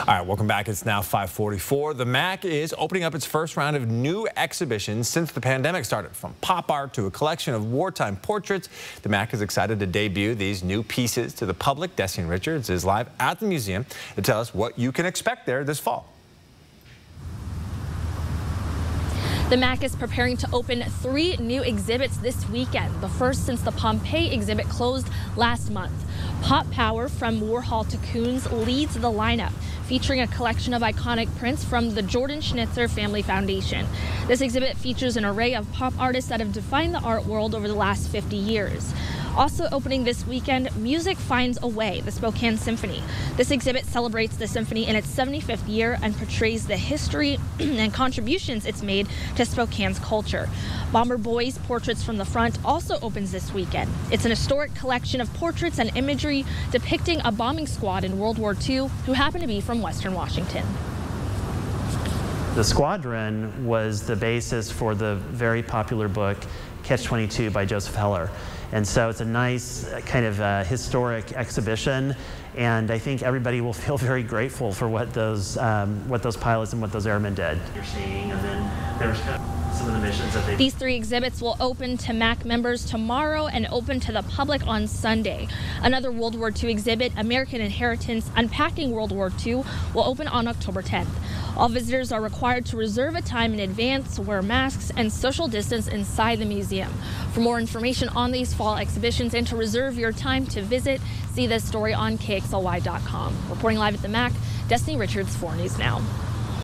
All right, welcome back. It's now 544. The MAC is opening up its first round of new exhibitions since the pandemic started. From pop art to a collection of wartime portraits, the MAC is excited to debut these new pieces to the public. Destiny Richards is live at the museum to tell us what you can expect there this fall. The MAC is preparing to open three new exhibits this weekend, the first since the Pompeii exhibit closed last month. Pop Power from Warhol to Koons leads the lineup, featuring a collection of iconic prints from the Jordan Schnitzer Family Foundation. This exhibit features an array of pop artists that have defined the art world over the last 50 years. Also opening this weekend, Music Finds a Way, the Spokane Symphony. This exhibit celebrates the symphony in its 75th year and portrays the history and contributions it's made to Spokane's culture. Bomber Boys Portraits from the Front also opens this weekend. It's an historic collection of portraits and imagery depicting a bombing squad in World War II who happened to be from Western Washington. The squadron was the basis for the very popular book Catch 22 by Joseph Heller. And so it's a nice uh, kind of uh, historic exhibition. And I think everybody will feel very grateful for what those, um, what those pilots and what those airmen did. You're seeing, and then These three exhibits will open to MAC members tomorrow and open to the public on Sunday. Another World War II exhibit, American Inheritance Unpacking World War II, will open on October 10th. All visitors are required to reserve a time in advance, wear masks, and social distance inside the museum. For more information on these fall exhibitions and to reserve your time to visit, see this story on KXLY.com. Reporting live at the MAC, Destiny Richards, 4 News Now.